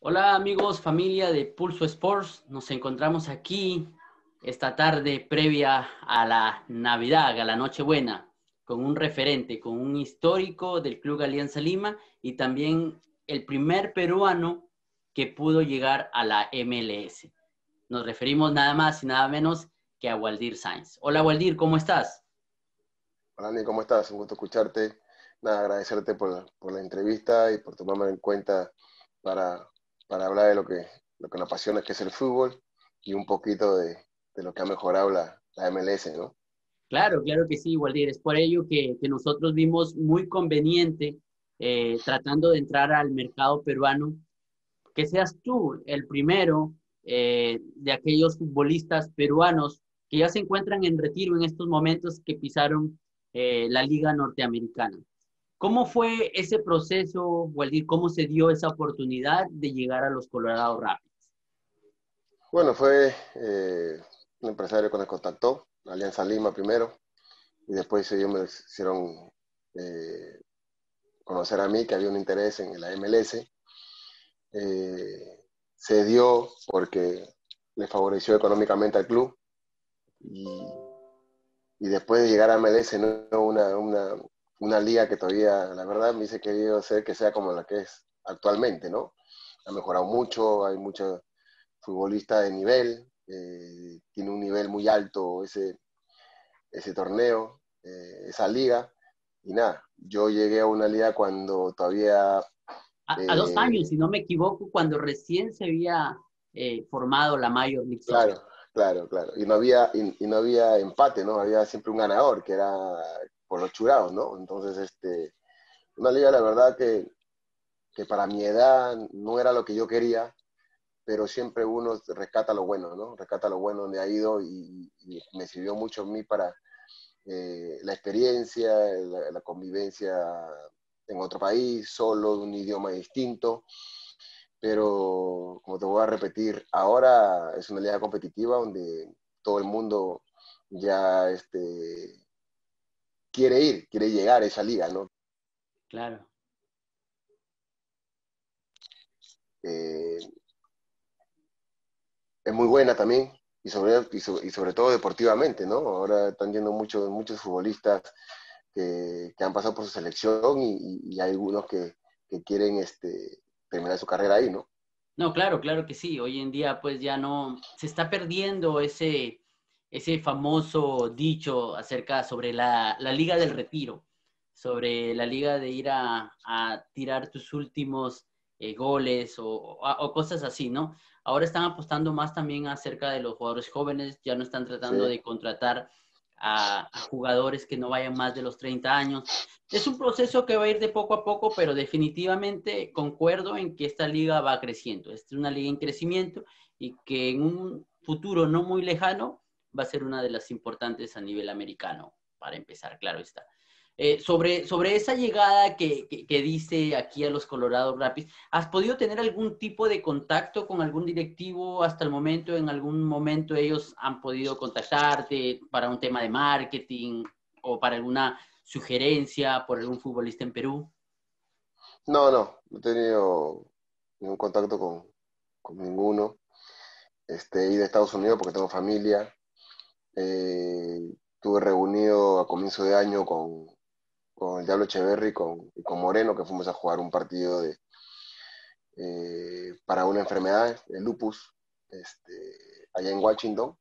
Hola amigos, familia de Pulso Sports. Nos encontramos aquí esta tarde previa a la Navidad, a la Nochebuena, con un referente, con un histórico del Club Alianza Lima y también el primer peruano que pudo llegar a la MLS. Nos referimos nada más y nada menos que a Waldir Sainz. Hola Waldir, ¿cómo estás? Hola Ani, ¿cómo estás? Un gusto escucharte. Nada, agradecerte por, por la entrevista y por tomarme en cuenta para para hablar de lo que, lo que nos apasiona, que es el fútbol, y un poquito de, de lo que ha mejorado la, la, MLS, ¿no? Claro, claro que sí, Waldir. Es por ello que, que nosotros vimos muy conveniente, eh, tratando de entrar al mercado peruano, que seas tú el primero eh, de aquellos futbolistas peruanos que ya se encuentran en retiro en estos momentos que pisaron eh, la liga norteamericana. ¿Cómo fue ese proceso, Waldir? ¿Cómo se dio esa oportunidad de llegar a los Colorado Rapids? Bueno, fue eh, un empresario que nos contactó, Alianza Lima primero, y después ellos me hicieron eh, conocer a mí que había un interés en la MLS. Eh, se dio porque le favoreció económicamente al club y, después de llegar a MLS, no una, una liga que todavía, la verdad, me dice querido hacer que sea como la que es actualmente, ¿no? Ha mejorado mucho, hay muchos futbolistas de nivel, eh, tiene un nivel muy alto ese, ese torneo, eh, esa liga, y nada, yo llegué a una liga cuando todavía... A, eh, a dos años, si no me equivoco, cuando recién se había eh, formado la Major League Claro, claro, claro, y no había, y, y no había empate, ¿no? Había siempre un ganador, que era por los churados, ¿no? Entonces, este, una liga, la verdad, que, que para mi edad no era lo que yo quería, pero siempre uno rescata lo bueno, ¿no? Rescata lo bueno donde ha ido y, me sirvió mucho a mí para eh, la experiencia, la, la, convivencia en otro país, solo, de un idioma distinto. Pero, como te voy a repetir, ahora es una liga competitiva donde todo el mundo ya este, quiere ir, quiere llegar a esa liga, ¿no? Claro. Eh, es muy buena también y sobre, y sobre, y sobre, todo deportivamente, ¿no? Ahora están yendo muchos, muchos futbolistas que, que han pasado por su selección y, y hay algunos que, que, quieren este, terminar su carrera ahí, ¿no? No, claro, claro que sí. Hoy en día pues ya no, se está perdiendo ese, ese famoso dicho acerca sobre la, la, liga del retiro, sobre la liga de ir a, a tirar tus últimos eh, goles o, o, o, cosas así, ¿no? Ahora están apostando más también acerca de los jugadores jóvenes, ya no están tratando sí. de contratar a, a, jugadores que no vayan más de los 30 años. Es un proceso que va a ir de poco a poco, pero definitivamente concuerdo en que esta liga va creciendo. Esta es una liga en crecimiento y que en un futuro no muy lejano va a ser una de las importantes a nivel americano, para empezar, claro está. Eh, sobre, sobre esa llegada que, que, dice aquí a los Colorado Rapids, ¿has podido tener algún tipo de contacto con algún directivo hasta el momento? ¿En algún momento ellos han podido contactarte para un tema de marketing o para alguna sugerencia por algún futbolista en Perú? No, no, no he tenido ningún contacto con, con ninguno. Este, ido a Estados Unidos porque tengo familia, eh, estuve reunido a comienzo de año con, con el Diablo Echeverry con, y con Moreno, que fuimos a jugar un partido de, eh, para una enfermedad, el lupus, este, allá en Washington,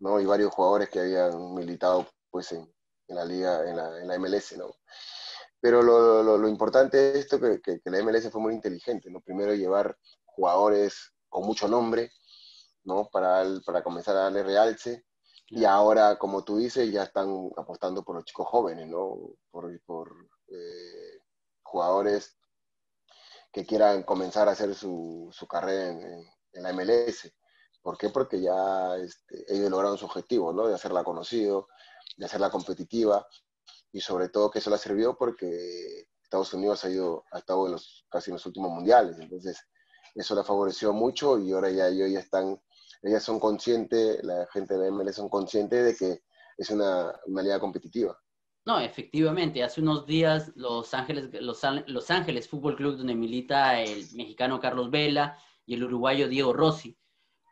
¿no? y varios jugadores que habían militado pues, en, en la liga, en la, en la, MLS. ¿no? Pero lo, lo, lo importante es esto, que, que, que, la MLS fue muy inteligente. ¿no? Primero llevar jugadores con mucho nombre, ¿no? para, para comenzar a darle realce y ahora, como tú dices, ya están apostando por los chicos jóvenes, ¿no? Por, por eh, jugadores que quieran comenzar a hacer su, su carrera en, en, en, la MLS. ¿Por qué? Porque ya este, ellos lograron su objetivo, ¿no? De hacerla conocido, de hacerla competitiva y sobre todo que eso la sirvió porque Estados Unidos ha, ido, ha estado en los, casi en los últimos mundiales. Entonces, eso la favoreció mucho y ahora ya ellos ya están ellas son conscientes, la gente de MLS son conscientes de que es una, una liga competitiva. No, efectivamente, hace unos días Los Ángeles, Los, Los Ángeles Fútbol Club, donde milita el mexicano Carlos Vela y el uruguayo Diego Rossi,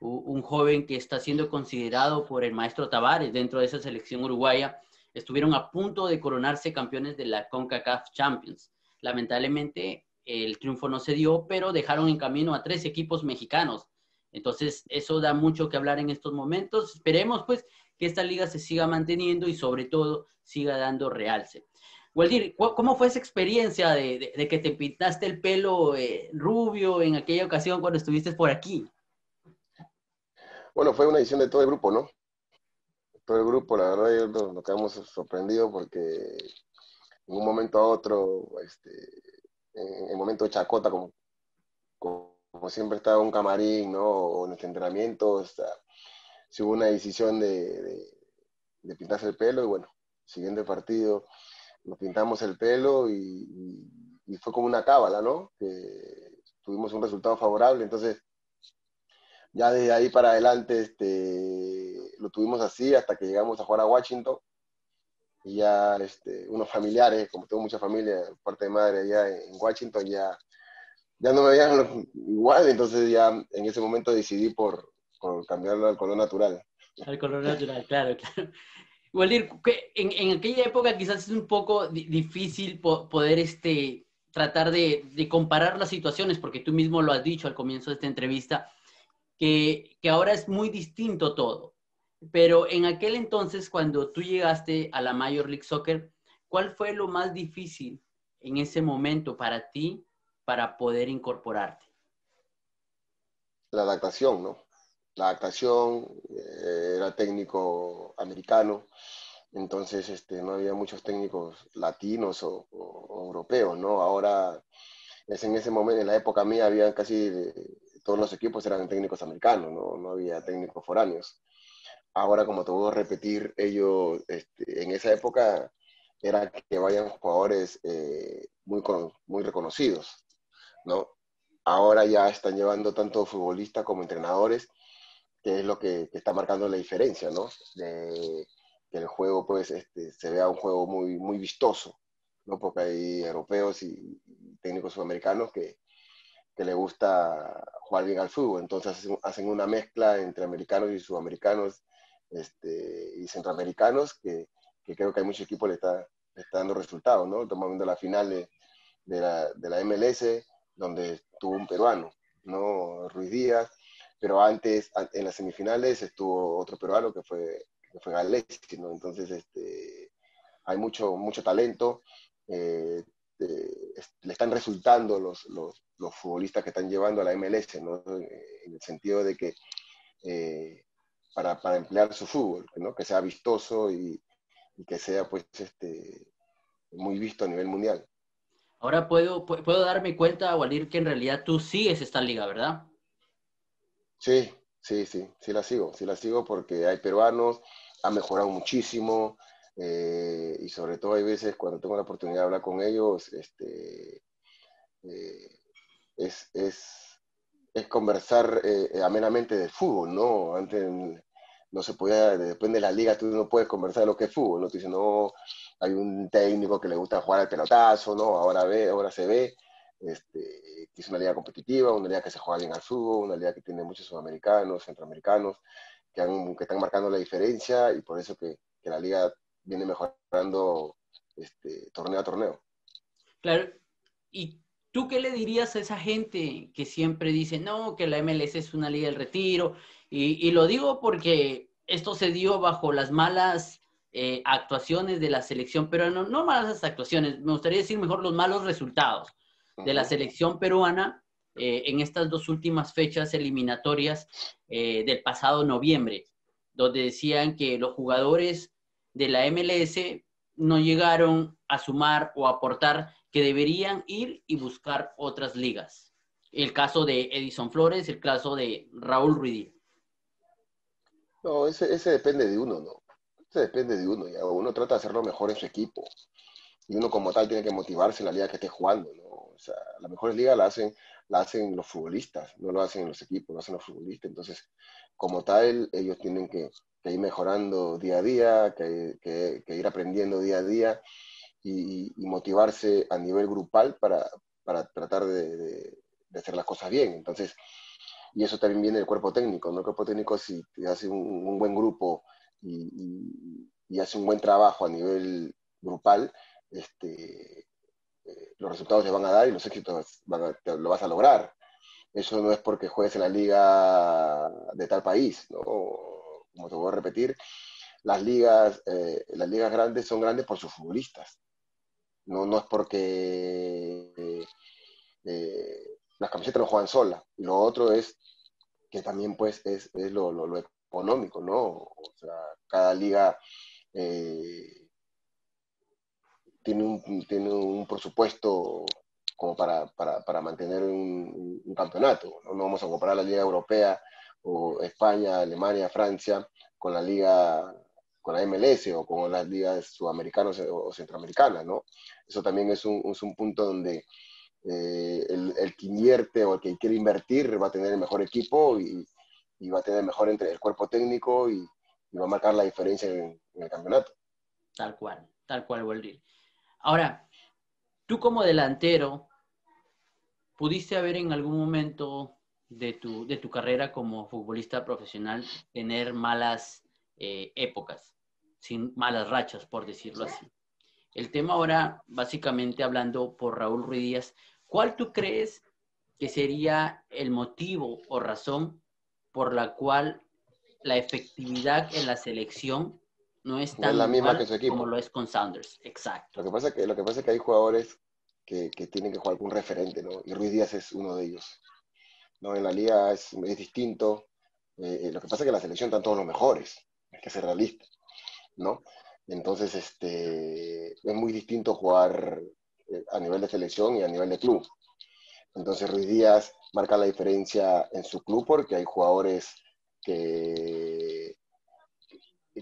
un joven que está siendo considerado por el maestro Tavares dentro de esa selección uruguaya, estuvieron a punto de coronarse campeones de la CONCACAF Champions. Lamentablemente el triunfo no se dio, pero dejaron en camino a tres equipos mexicanos. Entonces, eso da mucho que hablar en estos momentos. Esperemos, pues, que esta liga se siga manteniendo y, sobre todo, siga dando realce. Waldir, ¿cómo fue esa experiencia de, que te pintaste el pelo eh, rubio en aquella ocasión cuando estuviste por aquí? Bueno, fue una edición de todo el grupo, ¿no? todo el grupo, la verdad, nos, quedamos sorprendidos porque en un momento a otro, este, en el momento de chacota, como, siempre estaba un camarín, ¿no? O en entrenamiento, o sea, se hubo una decisión de, pintarse el pelo y bueno, siguiente partido nos pintamos el pelo y, fue como una cábala, ¿no? Tuvimos un resultado favorable, entonces ya desde ahí para adelante este, lo tuvimos así hasta que llegamos a jugar a Washington. Y ya este, unos familiares, como tengo mucha familia, parte de madre allá en Washington, ya, ya no me veían igual, entonces ya en ese momento decidí por, por cambiarlo al color natural. Al color natural, claro, claro. Waldir, en, en aquella época quizás es un poco difícil poder este, tratar de, de, comparar las situaciones, porque tú mismo lo has dicho al comienzo de esta entrevista, que, ahora es muy distinto todo. Pero en aquel entonces, cuando tú llegaste a la Major League Soccer, ¿cuál fue lo más difícil en ese momento para ti para poder incorporarte? La adaptación, ¿no? La adaptación, eh, era técnico americano, entonces este, no había muchos técnicos latinos o, europeos, ¿no? Ahora, es en ese momento, en la época mía, había casi todos los equipos eran técnicos americanos, no, había técnicos foráneos. Ahora, como te repetir, ellos este, en esa época era que vayan jugadores eh, muy, muy reconocidos, ¿no? Ahora ya están llevando tanto futbolistas como entrenadores, que es lo que, está marcando la diferencia, ¿no? De que el juego, pues, este, se vea un juego muy, muy vistoso, ¿no? Porque hay europeos y técnicos sudamericanos que, que le gusta jugar bien al fútbol. Entonces hacen una mezcla entre americanos y sudamericanos este, y centroamericanos que, que, creo que hay muchos equipos le está, está dando resultados, ¿no? Viendo la final de, de, la, de, la, MLS, donde estuvo un peruano, ¿no? Ruiz Díaz, pero antes, en las semifinales, estuvo otro peruano que fue, que Galesi, ¿no? Entonces, este, hay mucho, mucho talento. Eh, le están resultando los, los, los, futbolistas que están llevando a la MLS, ¿no? en el sentido de que eh, para, para, emplear su fútbol, ¿no? que sea vistoso y, y, que sea pues, este, muy visto a nivel mundial. Ahora puedo, puedo darme cuenta, Waldir, que en realidad tú sigues esta liga, ¿verdad? Sí, sí, sí, sí la sigo, sí la sigo porque hay peruanos, ha mejorado muchísimo, eh, y sobre todo hay veces cuando tengo la oportunidad de hablar con ellos, este, eh, es, es, es, conversar eh, amenamente de fútbol, ¿no? Antes no se podía, depende de la liga, tú no puedes conversar de lo que es fútbol, ¿no? Tú dices, no, hay un técnico que le gusta jugar al pelotazo, ¿no? Ahora, ve, ahora se ve, este, es una liga competitiva, una liga que se juega bien al fútbol, una liga que tiene muchos sudamericanos, centroamericanos, que, han, que están marcando la diferencia y por eso que, que la liga viene mejorando este, torneo a torneo. Claro. ¿Y tú qué le dirías a esa gente que siempre dice, no, que la MLS es una liga del retiro? Y, lo digo porque esto se dio bajo las malas eh, actuaciones de la selección peruana, no, malas actuaciones, me gustaría decir mejor los malos resultados de la selección peruana eh, en estas dos últimas fechas eliminatorias eh, del pasado noviembre, donde decían que los jugadores de la MLS no llegaron a sumar o aportar que deberían ir y buscar otras ligas. El caso de Edison Flores, el caso de Raúl Ruidí. No, ese, ese depende de uno, ¿no? Ese depende de uno. Uno trata de hacerlo mejor en su equipo. Y uno como tal tiene que motivarse en la liga que esté jugando, ¿no? O sea, las mejores ligas las hacen la hacen los futbolistas, no lo hacen los equipos, lo hacen los futbolistas. Entonces, como tal, ellos tienen que, ir mejorando día a día, que, ir aprendiendo día a día y, motivarse a nivel grupal para, tratar de, hacer las cosas bien. Entonces, y eso también viene del cuerpo técnico, ¿no? El cuerpo técnico, si hace un, buen grupo y, hace un buen trabajo a nivel grupal, este, eh, los resultados te van a dar y los éxitos lo vas a lograr. Eso no es porque juegues en la liga de tal país, ¿no? Como te voy a repetir, las ligas, eh, las ligas grandes son grandes por sus futbolistas. No, no es porque eh, las camisetas lo juegan sola. Y lo otro es que también pues es, lo, económico, ¿no? O sea, cada liga tiene un, tiene un presupuesto como para, para, para mantener un, campeonato. ¿no? vamos a comparar la Liga Europea o España, Alemania, Francia con la Liga, con la MLS o con las ligas sudamericanas o, centroamericanas, ¿no? Eso también es un, un punto donde eh, el, el, que invierte o el que quiere invertir va a tener el mejor equipo y, y va a tener mejor entre el cuerpo técnico y, y va a marcar la diferencia en, en, el campeonato. Tal cual, tal cual, Waldir. Ahora, tú como delantero, ¿pudiste haber en algún momento de tu, de tu carrera como futbolista profesional tener malas eh, épocas, sin malas rachas, por decirlo así? El tema ahora, básicamente hablando por Raúl Ruiz Díaz, ¿cuál tú crees que sería el motivo o razón por la cual la efectividad en la selección no es tan la misma que su equipo. como lo es con Sanders. Exacto. Lo que pasa es que, lo que, pasa es que hay jugadores que, que, tienen que jugar con un referente, ¿no? Y Ruiz Díaz es uno de ellos. ¿no? En la liga es, es distinto. Eh, eh, lo que pasa es que en la selección están todos los mejores. Hay que ser realista, ¿no? Entonces, este, es muy distinto jugar eh, a nivel de selección y a nivel de club. Entonces, Ruiz Díaz marca la diferencia en su club porque hay jugadores que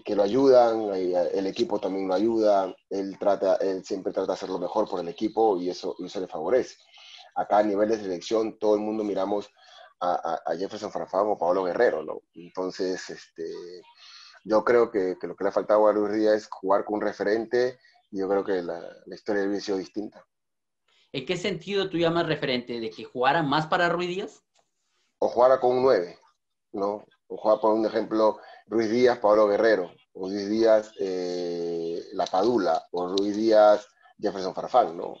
que lo ayudan, el equipo también lo ayuda, él, trata, él siempre trata de hacer lo mejor por el equipo y eso, eso le favorece. Acá a nivel de selección, todo el mundo miramos a, Jefferson Farfán o Pablo Guerrero, ¿no? Entonces, este, yo creo que, lo que le ha faltado a Luis Díaz es jugar con un referente y yo creo que la, la historia hubiera sido distinta. ¿En qué sentido tú llamas referente? ¿De que jugara más para Ruiz Díaz? O jugara con un 9, ¿no? O jugara, por un ejemplo, Ruiz Díaz, Pablo Guerrero, o Ruiz Díaz, eh, La Padula, o Ruiz Díaz, Jefferson Farfán, ¿no?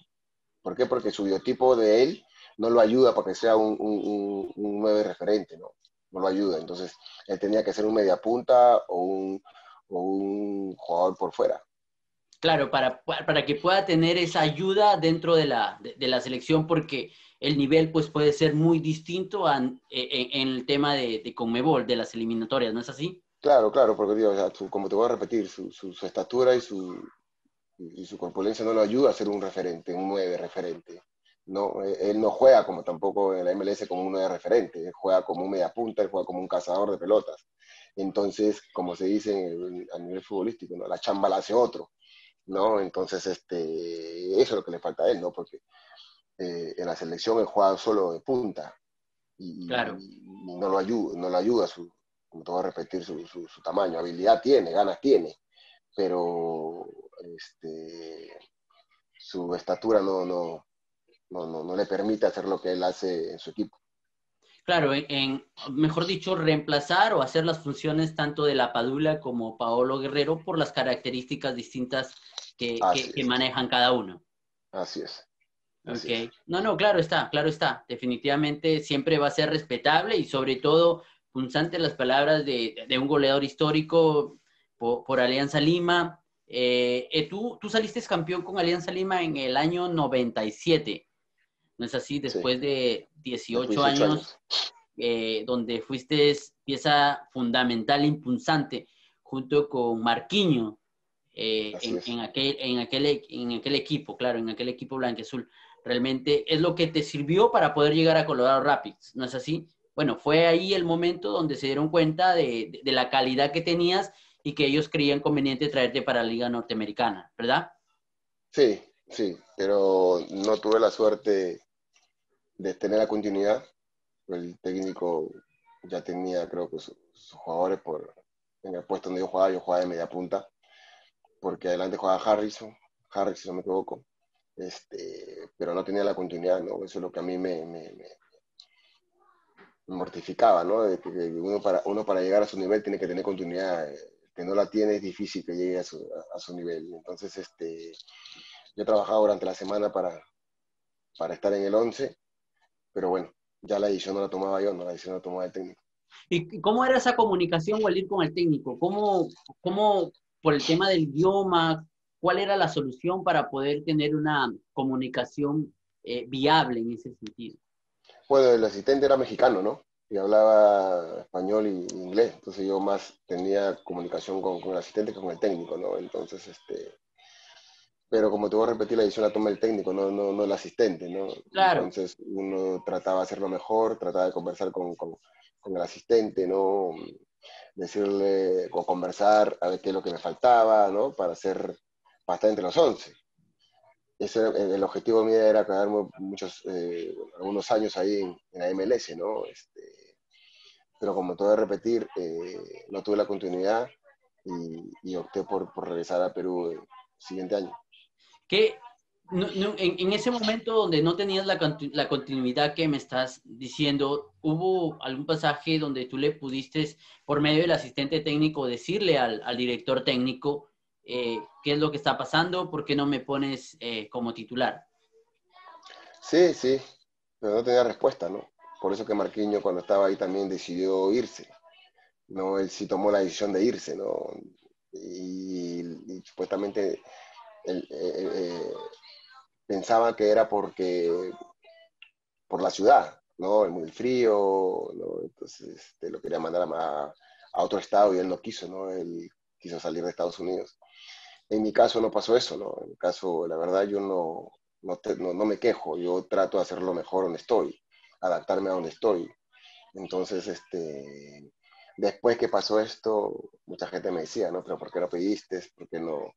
¿Por qué? Porque su biotipo de él no lo ayuda para que sea un, un, un, nueve referente, ¿no? No lo ayuda. Entonces, él tenía que ser un mediapunta o un, o un jugador por fuera. Claro, para, para que pueda tener esa ayuda dentro de la, de, la selección, porque el nivel pues puede ser muy distinto en, el tema de, de Conmebol, de las eliminatorias, ¿no es así? Claro, claro, porque como te voy a repetir, su, su, estatura y su, y su corpulencia no lo ayuda a ser un referente, un nueve referente. No, e, él no juega como tampoco en la MLS como un nueve referente, él juega como un media punta, él juega como un cazador de pelotas. Entonces, como se dice a nivel futbolístico, ¿no? la chamba la hace otro, ¿no? Entonces, este, eso es lo que le falta a él, ¿no? Porque eh, en la selección él juega solo de punta y, claro. no lo ayuda, no lo ayuda su, como te voy a repetir, su, su, tamaño. Habilidad tiene, ganas tiene, pero este, su estatura no, no, no, no, le permite hacer lo que él hace en su equipo. Claro, en, mejor dicho, reemplazar o hacer las funciones tanto de la Padula como Paolo Guerrero por las características distintas que, que, manejan cada uno. Así es. ok. No, no, claro está, claro está. Definitivamente siempre va a ser respetable y sobre todo punzante las palabras de, un goleador histórico por, Alianza Lima. Eh, eh, tú, tú saliste campeón con Alianza Lima en el año 97, ¿no es así? Después de 18, años, eh, donde fuiste pieza fundamental, impulsante, junto con Marquiño, en, aquel, en, aquel, en aquel equipo, claro, en aquel equipo blanqueazul. Realmente es lo que te sirvió para poder llegar a Colorado Rapids, ¿no es así? bueno, fue ahí el momento donde se dieron cuenta de, la calidad que tenías y que ellos creían conveniente traerte para la Liga Norteamericana, ¿verdad? Sí, sí, pero no tuve la suerte de tener la continuidad. El técnico ya tenía, creo que, sus, jugadores por, en el puesto donde yo jugaba, yo jugaba de media punta, porque adelante jugaba Harrison, Harrison, si no me equivoco, este, pero no tenía la continuidad, ¿no? Eso es lo que a mí me, me, mortificaba, ¿no? De que uno para, uno para llegar a su nivel tiene que tener continuidad, que no la tiene es difícil que llegue a su, a, su nivel. Entonces, este, yo he trabajado durante la semana para, para estar en el 11, pero bueno, ya la decisión no la tomaba yo, no la decisión la tomaba el técnico. ¿Y cómo era esa comunicación, Waldir, con el técnico? ¿Cómo, cómo por el tema del idioma, cuál era la solución para poder tener una comunicación eh, viable en ese sentido? Bueno, el asistente era mexicano, ¿no? Y hablaba español y inglés, entonces yo más tenía comunicación con, con el asistente que con el técnico, ¿no? Entonces, este, pero como te voy a repetir, la decisión la toma el técnico, no, no, no el asistente, ¿no? Claro. Entonces uno trataba de hacerlo mejor, trataba de conversar con, con, con el asistente, ¿no? Decirle o conversar a ver qué es lo que me faltaba, ¿no? Para hacer para entre los 11. Ese, el objetivo mío era quedar muchos, eh, algunos años ahí en, la MLS, ¿no? Este, pero como voy a repetir, eh, no tuve la continuidad y, y opté por, por, regresar a Perú el siguiente año. ¿Qué, en, ese momento donde no tenías la, continuidad que me estás diciendo, ¿hubo algún pasaje donde tú le pudiste, por medio del asistente técnico, decirle al, director técnico eh, qué es lo que está pasando, por qué no me pones eh, como titular? Sí, sí, pero no tenía respuesta, ¿no? Por eso que Marquinho cuando estaba ahí también decidió irse, ¿no? Él sí tomó la decisión de irse, ¿no? Y, supuestamente él, eh, pensaba que era porque por la ciudad, ¿no? Muy frío, ¿no? Entonces este, lo quería mandar a, otro estado y él no quiso, ¿no? Él quiso salir de Estados Unidos. En mi caso no pasó eso, ¿no? En mi caso, la verdad, yo no, no, no, me quejo, yo trato de hacerlo mejor donde estoy, adaptarme a donde estoy. Entonces, este, después que pasó esto, mucha gente me decía, ¿no? Pero ¿por qué no pediste? ¿Por qué no,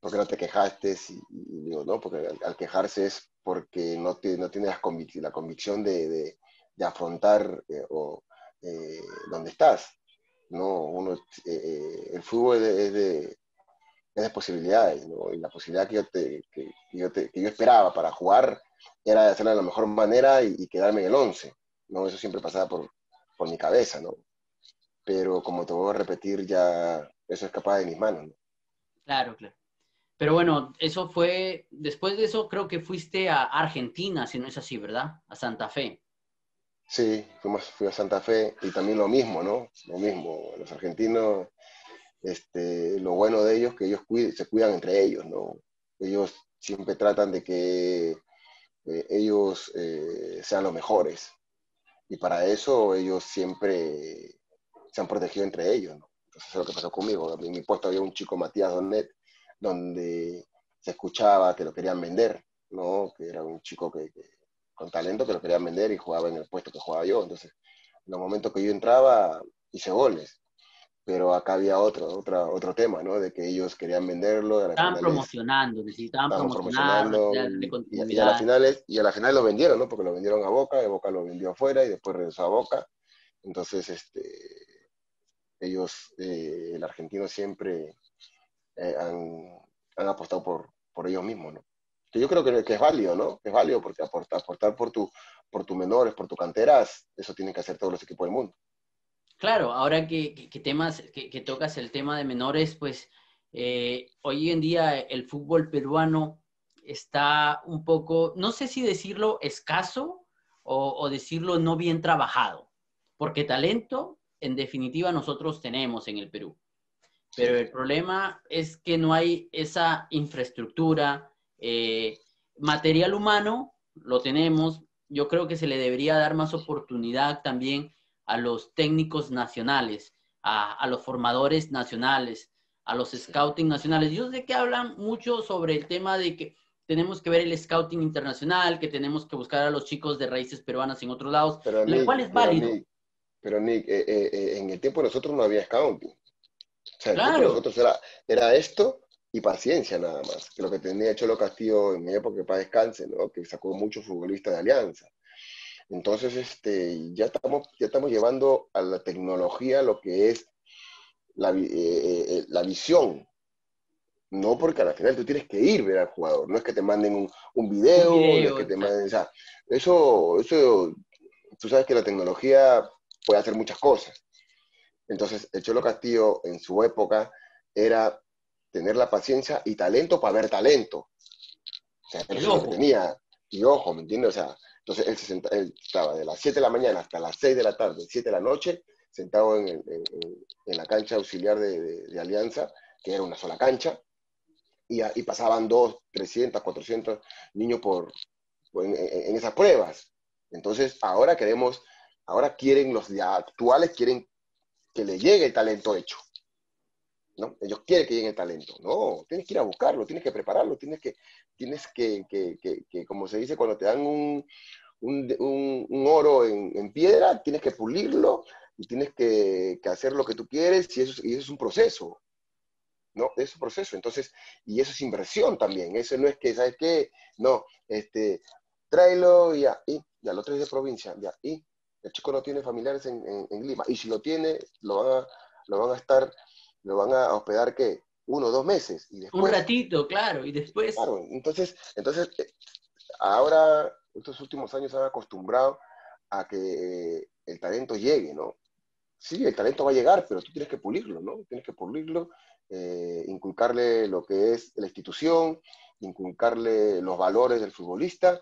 por qué no te quejaste? Y, digo, no, porque al, quejarse es porque no, te, no tienes la, la convicción de, de, de afrontar eh, o, eh, donde estás. No, uno, eh, el fútbol es de, de posibilidades, ¿no? Y la posibilidad que yo, te, que, yo, te, que yo esperaba para jugar era de hacerlo de la mejor manera y, quedarme en el 11, ¿no? Eso siempre pasaba por, por, mi cabeza, ¿no? Pero como te voy a repetir, ya eso es capaz de mis manos, ¿no? Claro, claro. Pero bueno, eso fue, después de eso creo que fuiste a Argentina, si no es así, ¿verdad? A Santa Fe. Sí, fuimos, fui a Santa Fe y también lo mismo, ¿no? Lo mismo, los argentinos este, lo bueno de ellos es que ellos se cuidan entre ellos, ¿no? Ellos siempre tratan de que eh, ellos eh, sean los mejores. Y para eso ellos siempre se han protegido entre ellos, ¿no? Entonces eso es lo que pasó conmigo. En mi puesto había un chico, Matías Donet, donde se escuchaba que lo querían vender, ¿no? Que era un chico que, con talento que lo querían vender y jugaba en el puesto que jugaba yo. Entonces, en los momentos que yo entraba, hice goles pero acá había otro, otra, otro tema, ¿no? De que ellos querían venderlo. Estaban promocionando, necesitaban promocionando. Y, y, a las finales, y a la final lo vendieron, ¿no? Porque lo vendieron a Boca, y Boca lo vendió afuera y después regresó a Boca. Entonces, este, ellos, eh, el argentino siempre eh, han, han, apostado por, por ellos mismos, ¿no? Que yo creo que, que, es válido, ¿no? Que es válido porque aportar, aportar por, tu, por tus menores, por tus canteras, eso tienen que hacer todos los equipos del mundo. Claro, ahora que, temas, que, tocas el tema de menores, pues eh, hoy en día el fútbol peruano está un poco, no sé si decirlo escaso o, decirlo no bien trabajado, porque talento, en definitiva, nosotros tenemos en el Perú. Pero el problema es que no hay esa infraestructura, eh, material humano, lo tenemos. Yo creo que se le debería dar más oportunidad también a los técnicos nacionales, a, los formadores nacionales, a los scouting nacionales. Yo sé que hablan mucho sobre el tema de que tenemos que ver el scouting internacional, que tenemos que buscar a los chicos de raíces peruanas en otros lados, pero lo cual es válido. Pero Nick, eh, eh, eh, en el tiempo de nosotros no había scouting. O sea, claro. nosotros era, era esto y paciencia nada más. Que lo que tenía Cholo Castillo en mi época para descanse, ¿no? que sacó muchos futbolistas de Alianza. Entonces, este, ya, estamos, ya estamos llevando a la tecnología lo que es la, eh, eh, eh, la visión. No porque al final tú tienes que ir a ver al jugador, no es que te manden un, un video, no es que te manden, o sea, eso, eso, tú sabes que la tecnología puede hacer muchas cosas. Entonces, el Cholo Castillo en su época era tener la paciencia y talento para ver talento. O sea, eso tenía. Y ojo, ¿me entiendes? O sea, entonces él, estaba de las 7 de la mañana hasta las 6 de la tarde, 7 de la noche, sentado en, la cancha auxiliar de, Alianza, que era una sola cancha, y, y pasaban 2, 300, 400 niños por, en, esas pruebas. Entonces, ahora queremos, ahora quieren, los actuales quieren que le llegue el talento hecho. ¿no? Ellos quieren que llegue el talento. No, tienes que ir a buscarlo, tienes que prepararlo, tienes que, tienes que, que, que, como se dice, cuando te dan un, un, un, oro en, en, piedra, tienes que pulirlo y tienes que, hacer lo que tú quieres y eso, y eso es un proceso. ¿no? Es un proceso. Entonces, y eso es inversión también. Eso no es que, ¿sabes qué? No, este, tráelo y ya, y ya lo traes de provincia, ya, y el chico no tiene familiares en, en, Lima. Y si lo tiene, lo van a, lo van a estar, lo van a hospedar, ¿qué? Uno o dos meses. Y después, Un ratito, claro, y después... Claro, entonces, entonces eh, ahora, estos últimos años se han acostumbrado a que el talento llegue, ¿no? Sí, el talento va a llegar, pero tú tienes que pulirlo, ¿no? Tienes que pulirlo, eh, inculcarle lo que es la institución, inculcarle los valores del futbolista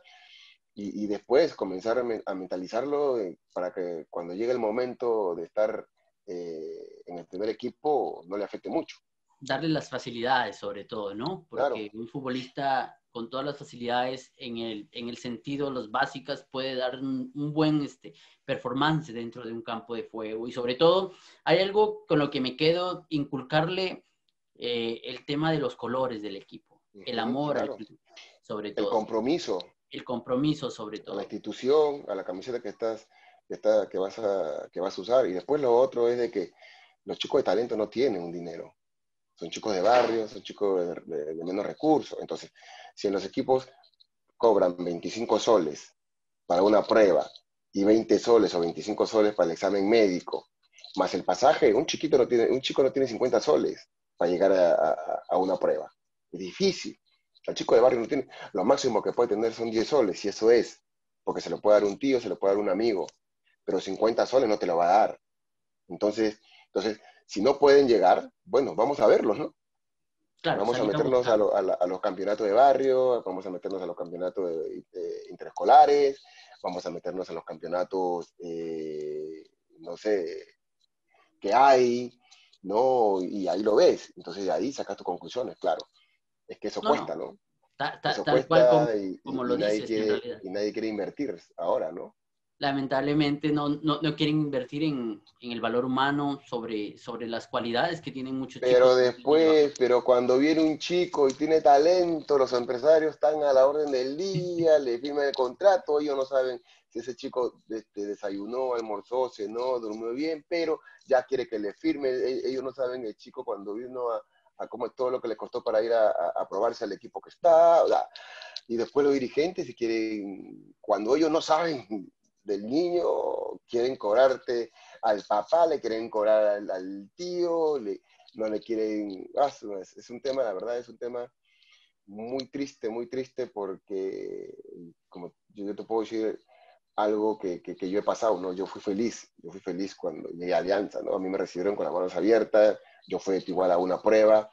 y, después comenzar a, mentalizarlo para que cuando llegue el momento de estar eh, en el primer equipo no le afecte mucho. Darle las facilidades sobre todo, ¿no? Porque un futbolista con todas las facilidades en el, en el sentido, las básicas, puede dar un, buen este, performance dentro de un campo de fuego. Y sobre todo, hay algo con lo que me quedo, inculcarle eh, el tema de los colores del equipo, el amor al sobre todo. El compromiso. El compromiso sobre todo. A la institución, a la camiseta que estás, que, está, que, vas a, que vas a usar. Y después lo otro es de que los chicos de talento no tienen un dinero. Son chicos de barrio, son chicos de, menos recursos. Entonces, si en los equipos cobran 25 soles para una prueba y 20 soles o 25 soles para el examen médico, más el pasaje, un chiquito no tiene, un chico no tiene 50 soles para llegar a, a una prueba. Es difícil. El chico de barrio no tiene, lo máximo que puede tener son 10 soles, y eso es, porque se lo puede dar un tío, se lo puede dar un amigo, pero 50 soles no te lo va a dar. Entonces, entonces si no pueden llegar, bueno, vamos a verlos, ¿no? vamos a meternos a, los campeonatos de barrio, vamos a meternos a los campeonatos interescolares, vamos a meternos a los campeonatos, eh, no sé, que hay, ¿no? Y ahí lo ves. Entonces de ahí sacas tus conclusiones, claro es que eso cuesta, ¿no? eso cuesta y, nadie quiere, y nadie quiere invertir ahora, ¿no? Lamentablemente no, no, no quieren invertir en, en, el valor humano sobre, sobre las cualidades que tienen muchos pero después, pero cuando viene un chico y tiene talento, los empresarios están a la orden del día, le firman el contrato, ellos no saben si ese chico este, desayunó, almorzó, cenó, durmió bien, pero ya quiere que le firme, e, ellos no saben el chico cuando vino a, a cómo todo lo que le costó para ir a, a, probarse al equipo que está. y después los dirigentes, si quieren, cuando ellos no saben del niño, quieren cobrarte al papá, le quieren cobrar al, tío, le, no le quieren... Ah, es, un tema, la verdad, es un tema muy triste, muy triste porque, como yo, te puedo decir algo que, que, que, yo he pasado, ¿no? Yo fui feliz, yo fui feliz cuando llegué a Alianza, ¿no? A mí me recibieron con las manos abiertas, yo fui igual a una prueba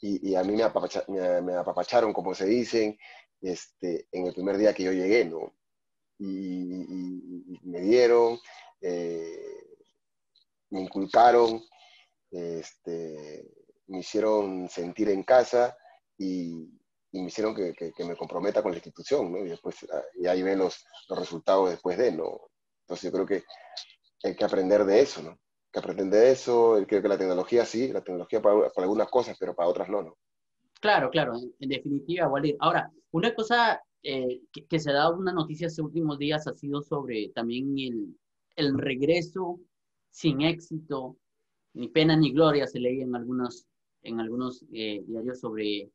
y, a mí me, apapacharon, como se dicen, este, en el primer día que yo llegué, ¿no? Y, me dieron, eh, me inculcaron, este, me hicieron sentir en casa y, me hicieron que, me comprometa con la institución, ¿no? Y después, ah, y ahí ven los, los resultados después de, ¿no? Entonces yo creo que hay que aprender de eso, ¿no? Que pretende eso, creo que la tecnología sí, la tecnología para, algunas cosas, pero para otras no, ¿no? Claro, claro, en, definitiva, Walid. Ahora, una cosa eh, que, se ha dado una noticia estos últimos días ha sido sobre también el, el regreso sin éxito, ni pena ni gloria, se leía en algunos, en algunos eh, diarios sobre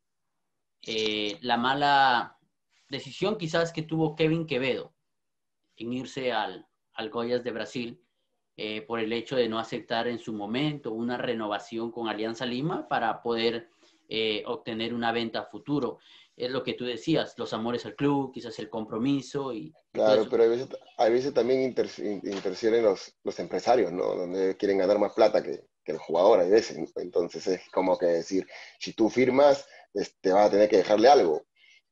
eh, la mala decisión quizás que tuvo Kevin Quevedo en irse al, al Goiás de Brasil eh, por el hecho de no aceptar en su momento una renovación con Alianza Lima para poder eh, obtener una venta a futuro. Es lo que tú decías, los amores al club, quizás el compromiso y... Claro, pero hay veces, también interfieren los, los empresarios, ¿no? Donde quieren ganar más plata que, que el jugador, hay veces. Entonces es como que decir, si tú firmas, este, vas a tener que dejarle algo.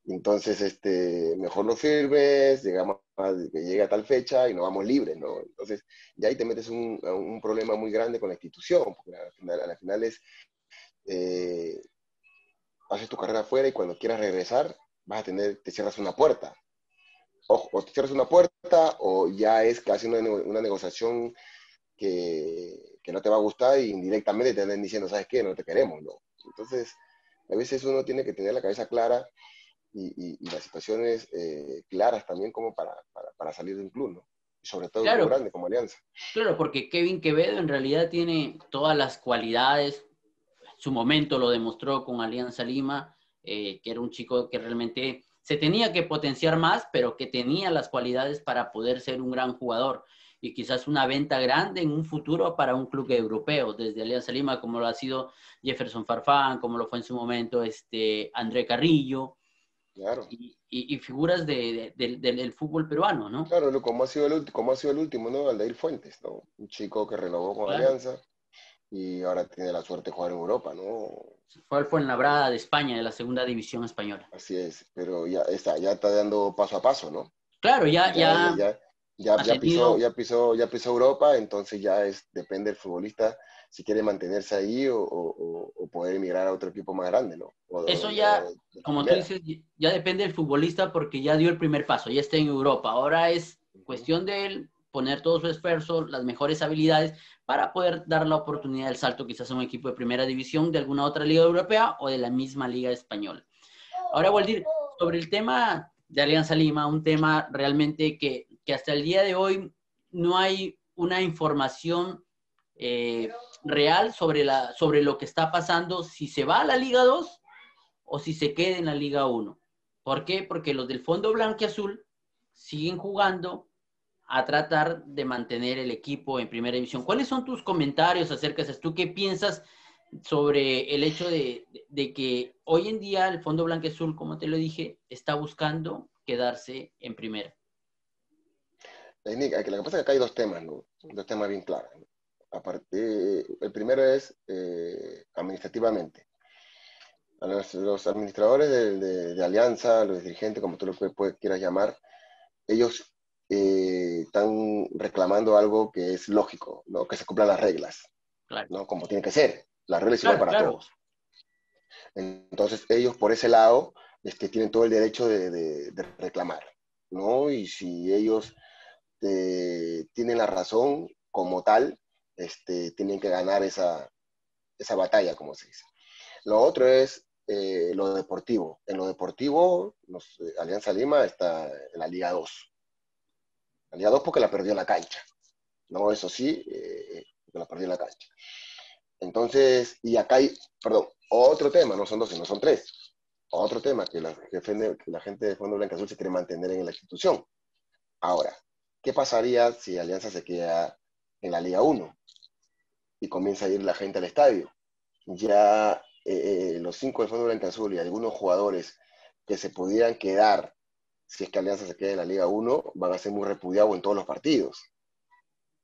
Entonces, este, mejor no firmes, llegamos a, que llegue a tal fecha y nos vamos libres, ¿no? Entonces, ya ahí te metes un, un problema muy grande con la institución, porque al final, al final es, eh, haces tu carrera afuera y cuando quieras regresar, vas a tener, te cierras una puerta. O te cierras una puerta o ya es casi una, una negociación que, que, no te va a gustar y indirectamente te andan diciendo, ¿sabes qué? No te queremos, ¿no? Entonces, a veces uno tiene que tener la cabeza clara y, las situaciones eh, claras también como para, para, salir de un club, ¿no? Y sobre todo un grande como Alianza. Claro, porque Kevin Quevedo en realidad tiene todas las cualidades, su momento lo demostró con Alianza Lima, eh, que era un chico que realmente se tenía que potenciar más, pero que tenía las cualidades para poder ser un gran jugador y quizás una venta grande en un futuro para un club europeo, desde Alianza Lima, como lo ha sido Jefferson Farfán, como lo fue en su momento este André Carrillo, Claro. Y, figuras del fútbol peruano, ¿no? Claro, como ha sido el, como ha sido el último, ¿no? Aldair Fuentes, ¿no? Un chico que renovó con Alianza y ahora tiene la suerte de jugar en Europa, ¿no? Fue, fue en la Brada de España, de la segunda división española. Así es, pero ya está, ya está dando paso a paso, ¿no? Claro, ya, ya, ya, ya, pisó, ya, pisó, ya pisó Europa, entonces ya es, depende del futbolista si quiere mantenerse ahí o, o, poder emigrar a otro equipo más grande, ¿no? Eso ya, como tú dices, ya depende del futbolista porque ya dio el primer paso, ya está en Europa. Ahora es cuestión de él poner todo su esfuerzo, las mejores habilidades para poder dar la oportunidad del salto quizás a un equipo de primera división de alguna otra liga europea o de la misma liga española. Ahora, Waldir, sobre el tema de Alianza Lima, un tema realmente que, que hasta el día de hoy no hay una información eh, real sobre, la, sobre lo que está pasando, si se va a la Liga 2 o si se queda en la Liga 1. ¿Por qué? Porque los del Fondo Blanco Azul siguen jugando a tratar de mantener el equipo en primera división. ¿Cuáles son tus comentarios acerca de eso? ¿Tú qué piensas sobre el hecho de, que hoy en día el Fondo Blanco Azul, como te lo dije, está buscando quedarse en primera? Lo que pasa es que acá hay dos temas. Dos temas bien claros. Aparte, el primero es eh, administrativamente. los, administradores de, Alianza, los dirigentes, como tú lo quieras llamar, ellos eh, están reclamando algo que es lógico, ¿no? que se cumplan las reglas, ¿no? como tiene que ser. Las reglas son para todos. Entonces, ellos por ese lado este, tienen todo el derecho de, reclamar. ¿no? Y si ellos eh, tienen la razón como tal, este, tienen que ganar esa, batalla, como se dice. Lo otro es eh, lo deportivo. En lo deportivo, eh, Alianza Lima está en la Liga 2. La Liga 2 porque la perdió la cancha. No, eso sí, eh, porque la perdió la cancha. Entonces, y acá hay, perdón, otro tema, no son dos, sino son tres. Otro tema que la, que la gente de Fondo Blanca Azul se quiere mantener en la institución. Ahora, ¿qué pasaría si Alianza se queda en la Liga 1 y comienza a ir la gente al estadio. Ya eh, eh, los cinco del Fondo Blanca Azul y algunos jugadores que se pudieran quedar si es que Alianza se queda en la Liga 1 van a ser muy repudiados en todos los partidos.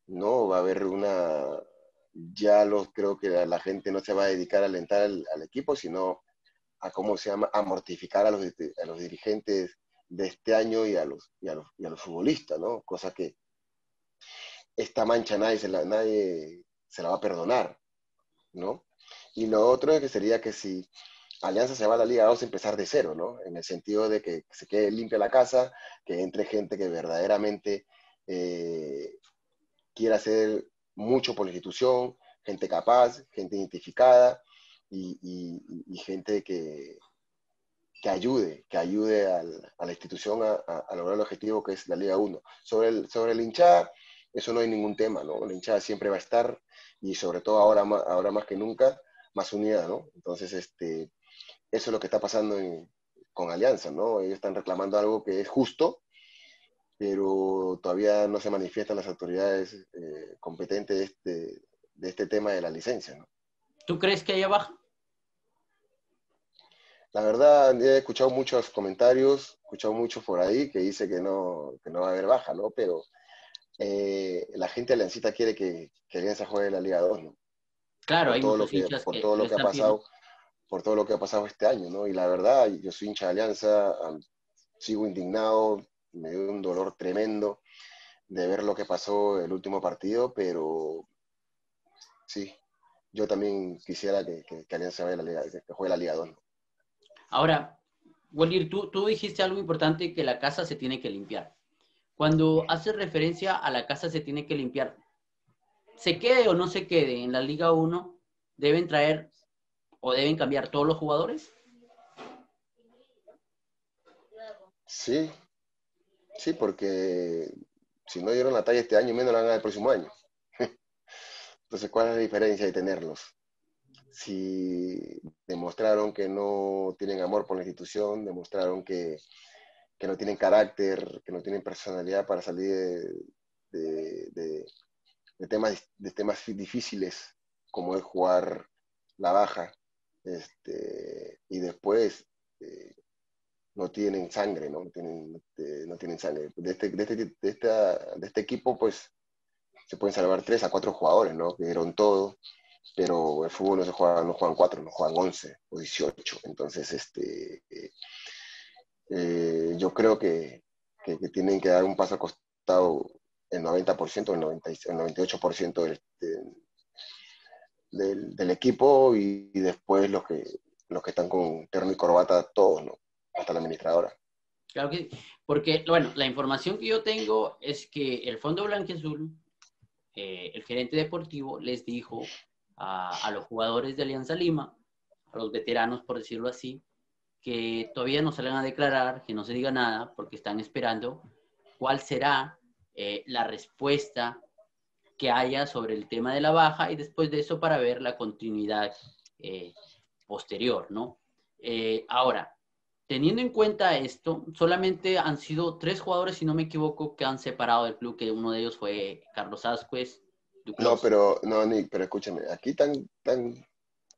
No va a haber una. Ya los creo que la, gente no se va a dedicar a alentar al, equipo, sino a cómo se llama, a mortificar a los, a los dirigentes de este año y a los, y a los, y a los futbolistas, ¿no? Cosa que esta mancha nadie se la, nadie se la va a perdonar, ¿no? Y lo otro es que sería que si Alianza se va a la Liga 2 empezar de cero, ¿no? En el sentido de que se quede limpia la casa, que entre gente que verdaderamente eh, quiera hacer mucho por la institución, gente capaz, gente identificada y, gente que, que ayude, que ayude a la institución a, lograr el objetivo que es la Liga 1. Sobre el, sobre el hinchada, eso no hay ningún tema, ¿no? La hinchada siempre va a estar y sobre todo ahora, ahora más que nunca, más unida, ¿no? Entonces, este, eso es lo que está pasando con Alianza, ¿no? Ellos están reclamando algo que es justo pero todavía no se manifiestan las autoridades eh, competentes de este, de este tema de la licencia. ¿no? ¿Tú crees que haya baja? La verdad, he escuchado muchos comentarios, he escuchado mucho por ahí que dice que no, que no va a haber baja, ¿no? Pero eh, la gente aliancita quiere que, que Alianza juegue la Liga 2, ¿no? Claro, hay todo lo que, por que todo lo que ha pasado, por todo lo que ha pasado este año, ¿no? Y la verdad, yo soy hincha de Alianza, sigo indignado, me dio un dolor tremendo de ver lo que pasó el último partido, pero sí, yo también quisiera que, que, que Alianza vaya a la Liga, que juegue la Liga 2, ¿no? Ahora, Walir, tú, tú dijiste algo importante, que la casa se tiene que limpiar. Cuando haces referencia a la casa se tiene que limpiar, se quede o no se quede en la Liga 1, deben traer o deben cambiar todos los jugadores. Sí, sí, porque si no dieron la talla este año, menos la van el próximo año. Entonces, ¿cuál es la diferencia de tenerlos? Si demostraron que no tienen amor por la institución, demostraron que, que no tienen carácter, que no tienen personalidad para salir de, de- de- de temas, de temas difíciles, como es jugar la baja, este, y después eh, no tienen sangre, ¿no? Tienen, eh, no tienen sangre. De este, de, este, de, esta- de este equipo, pues, se pueden salvar tres a cuatro jugadores, ¿no? Que dieron todo, pero el fútbol no se juega, no juegan cuatro, no juegan once o dieciocho. Entonces, este, eh, eh, yo creo que, que- que tienen que dar un paso al costado el 90%, el, 90, y- el 98% del, del, del- equipo y, y después los que, los que están con terno y corbata, todos, ¿no? Hasta la administradora. Claro que porque, bueno, la información que yo tengo es que el Fondo Blanquiazul, eh, el gerente deportivo, les dijo a, a los jugadores de Alianza Lima, a los veteranos, por decirlo así, que todavía no salgan a declarar, que no se diga nada, porque están esperando cuál será eh, la respuesta que haya sobre el tema de la baja y después de eso para ver la continuidad eh, posterior, ¿no? Eh, ahora, teniendo en cuenta esto, solamente han sido tres jugadores, si no me equivoco, que han separado del club, que uno de ellos fue Carlos Ascuez. No, pero, no, Nick, pero escúchame, aquí tan, tan,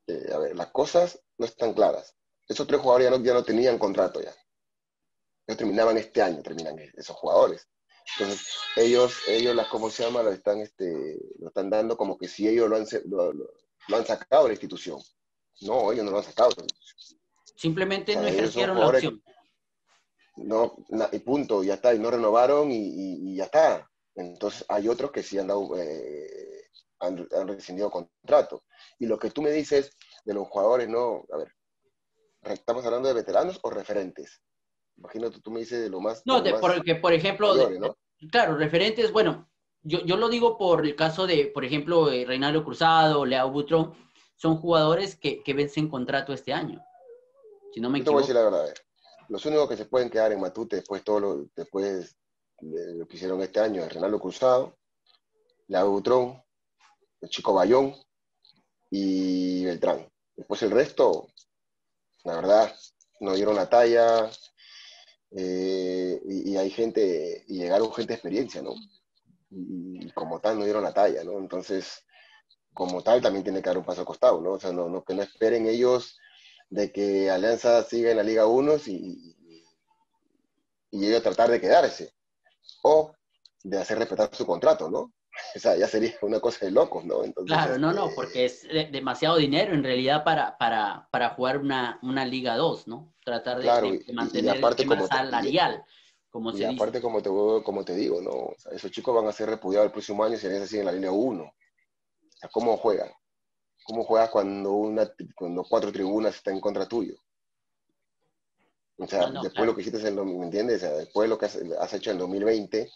eh, a ver, las cosas no están claras. Esos tres jugadores ya no, ya no tenían contrato ya. Ellos terminaban este año, terminan esos jugadores. Entonces, ellos, ellos, las, ¿cómo se llama? Lo están, este, lo están dando como que si ellos lo han, se- lo, lo- lo han sacado de la institución. No, ellos no lo han sacado. Simplemente no ejercieron la opción. No, na- y punto, ya está, y no renovaron y, y- y ya está. Entonces hay otros que sí han, dado, eh, han, han rescindido contrato. Y lo que tú me dices de los jugadores, no, a ver, ¿estamos hablando de veteranos o referentes? Imagino que tú me dices de lo más... No, lo de, más porque, por ejemplo, mayores, ¿no? claro, referentes, bueno, yo, yo lo digo por el caso de, por ejemplo, eh, Reinaldo Cruzado, Leao Butrón, son jugadores que, que vencen contrato este año. Si no me Yo te voy a decir equivoco. la verdad. ver. Los únicos que se pueden quedar en Matute después todo lo, después de lo que hicieron este año es Renaldo Cruzado, la Butrón, el Chico Bayón y Beltrán. Después el resto, la verdad, no dieron la talla eh, y, hay gente, y llegaron gente de experiencia, ¿no? Y, como tal no dieron la talla, ¿no? Entonces, como tal también tiene que dar un paso costado, ¿no? O sea, no, no- que no esperen ellos de que Alianza siga en la Liga 1 y, y ellos tratar de quedarse. O de hacer respetar su contrato, ¿no? O sea, ya sería una cosa de locos, ¿no? Entonces, Claro, no, no, este, porque es de- demasiado dinero en realidad para, para, para jugar una, una Liga 2, ¿no? Tratar de, Claro, de mantener aparte el tema como te- salarial, como Y aparte, dice. como te, como te digo, ¿no? O sea, esos chicos van a ser repudiados el próximo año si Alianza sigue en la línea 1. O sea, ¿cómo juegan? ¿Cómo juegas cuando, una, cuando cuatro tribunas están en contra tuyo? O sea, No, no, después claro. lo que hiciste, en, el- ¿me entiendes? O sea, después lo que has, has hecho en 2020,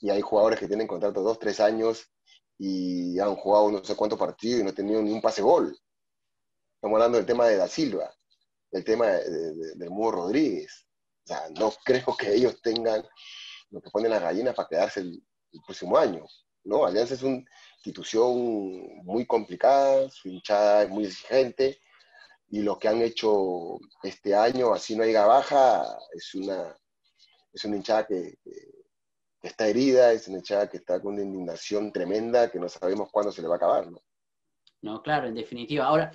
y hay jugadores que tienen contrato dos, tres años y han jugado no sé cuántos partidos y no han tenido ni un pase gol. Estamos hablando del tema de Da Silva, del tema de, de, de- del Mudo Rodríguez. O sea, no creo que ellos tengan lo que ponen las gallinas para quedarse el, próximo año. ¿no? Alianza es una institución muy complicada, su hinchada es muy exigente y lo que han hecho este año, así no haya baja, es una, es una hinchada que, está herida, es una hinchada que está con una indignación tremenda que no sabemos cuándo se le va a acabar, ¿no? No, claro, en definitiva. Ahora,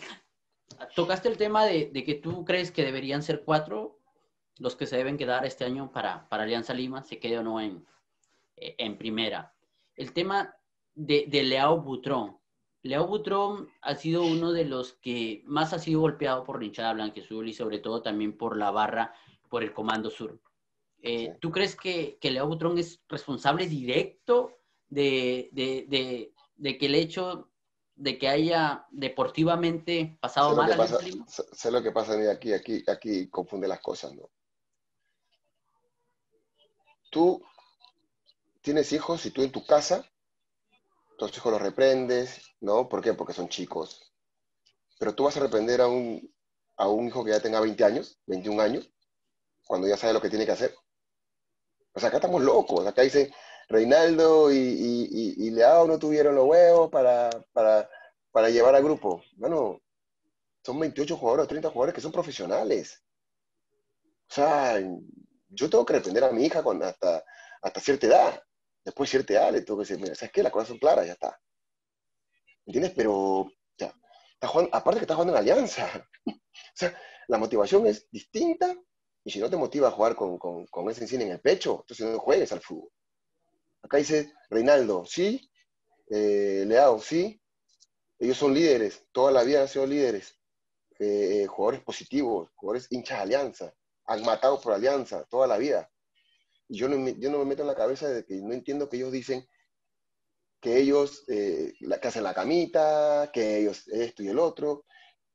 tocaste el tema de, que tú crees que deberían ser cuatro los que se deben quedar este año para, para Alianza Lima, se quede o no en, en primera. El tema de, de Leao Butrón. Leao Butrón ha sido uno de los que más ha sido golpeado por la hinchada blanqueazul y sobre todo también por la barra, por el Comando Sur. Eh, ¿Tú crees que, que Leao Butrón es responsable directo de, de, de, que el hecho de que haya deportivamente pasado mal pasa, sé, lo que pasa aquí, aquí, aquí confunde las cosas, ¿no? Tú tienes hijos y tú en tu casa, tus hijos los reprendes, ¿no? ¿Por qué? Porque son chicos. Pero tú vas a reprender a un, a un hijo que ya tenga 20 años, 21 años, cuando ya sabe lo que tiene que hacer. O sea, acá estamos locos. Acá dice Reinaldo y, Leao no tuvieron los huevos para, para, llevar al grupo. Bueno, son 28 jugadores, 30 jugadores que son profesionales. O sea, yo tengo que reprender a mi hija con hasta, cierta edad. Después de cierta edad le tengo que decir, mira, ¿sabes qué? Las cosas son claras, ya está. ¿Entiendes? Pero, sea, está jugando, aparte que está jugando en alianza. o sea, la motivación es distinta y si no te motiva a jugar con, con, con ese cine en el pecho, entonces no juegues al fútbol. Acá dice Reinaldo, sí. Eh, Leao, sí. Ellos son líderes, toda la vida han sido líderes. Eh, jugadores positivos, jugadores hinchas de alianza. Han matado por alianza toda la vida. Y yo no, yo no me meto en la cabeza de que no entiendo que ellos dicen que ellos eh, que hacen la camita, que ellos esto y el otro.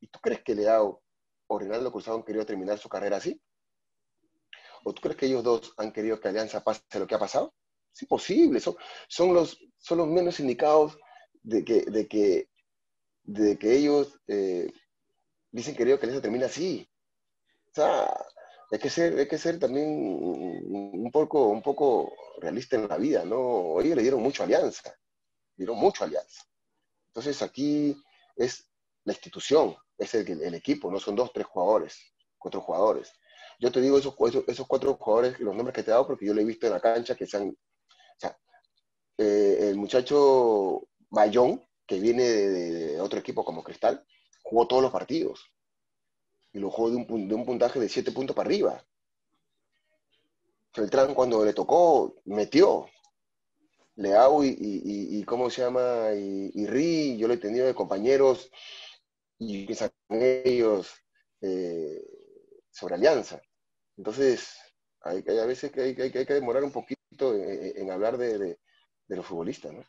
¿Y tú crees que Leao o Reinaldo Cruzado han querido terminar su carrera así? ¿O tú crees que ellos dos han querido que Alianza pase lo que ha pasado? Es imposible, son, son, los, son los menos indicados de que, de que, de que ellos eh, dicen que querido que Alianza termine así. O sea, hay que ser, hay que ser también un poco, un poco realista en la vida, ¿no? Ellos le dieron mucho Alianza, dieron mucho Alianza. Entonces aquí es la institución, es el, el equipo, no son dos, tres jugadores, cuatro jugadores. Yo te digo esos, esos, cuatro jugadores, los nombres que te he dado, porque yo lo he visto en la cancha, que se eh, el muchacho Bayón, que viene de, otro equipo como Cristal, jugó todos los partidos. Y lo jugó de un, de un puntaje de siete puntos para arriba. Feltrán cuando le tocó, metió. Leao y, y, ¿cómo se llama? Y, y yo lo he tenido de compañeros y piensan ellos eh, sobre Alianza. Entonces, hay, hay a veces que hay, hay, que demorar un poquito en, hablar de, los futbolistas, ¿no?